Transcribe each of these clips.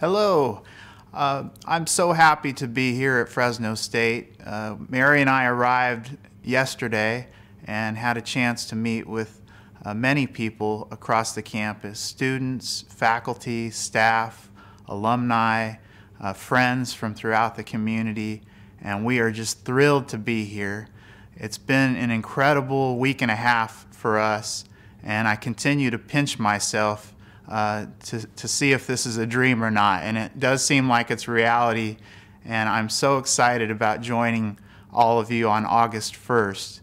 Hello. Uh, I'm so happy to be here at Fresno State. Uh, Mary and I arrived yesterday and had a chance to meet with uh, many people across the campus students, faculty, staff, alumni, uh, friends from throughout the community, and we are just thrilled to be here. It's been an incredible week and a half for us, and I continue to pinch myself uh, to, to see if this is a dream or not. And it does seem like it's reality. And I'm so excited about joining all of you on August 1st.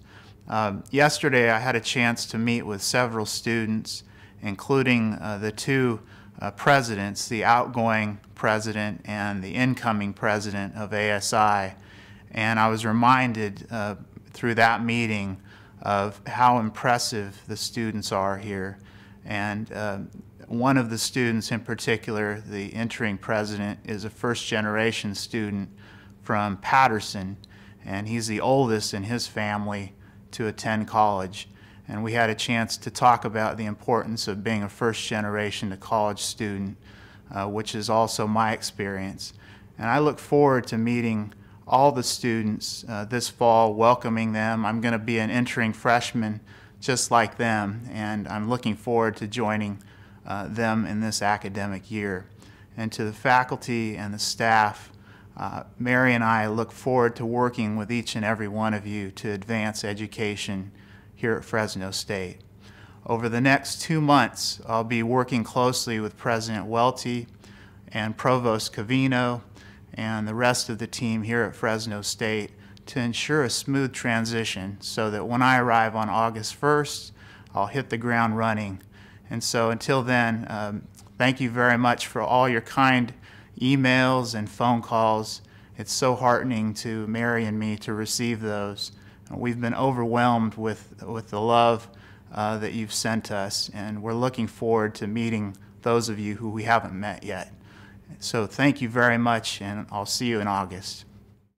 Um, yesterday, I had a chance to meet with several students, including uh, the two uh, presidents, the outgoing president and the incoming president of ASI. And I was reminded uh, through that meeting of how impressive the students are here. And uh, one of the students in particular, the entering president, is a first generation student from Patterson, and he's the oldest in his family to attend college. And we had a chance to talk about the importance of being a first generation to college student, uh, which is also my experience. And I look forward to meeting all the students uh, this fall, welcoming them. I'm going to be an entering freshman just like them, and I'm looking forward to joining uh, them in this academic year. And to the faculty and the staff, uh, Mary and I look forward to working with each and every one of you to advance education here at Fresno State. Over the next two months, I'll be working closely with President Welty and Provost Covino and the rest of the team here at Fresno State to ensure a smooth transition so that when I arrive on August 1st, I'll hit the ground running. And so until then, um, thank you very much for all your kind emails and phone calls. It's so heartening to Mary and me to receive those. We've been overwhelmed with, with the love uh, that you've sent us, and we're looking forward to meeting those of you who we haven't met yet. So thank you very much, and I'll see you in August.